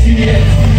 yes, yes.